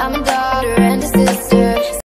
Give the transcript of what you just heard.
I'm a daughter and a sister.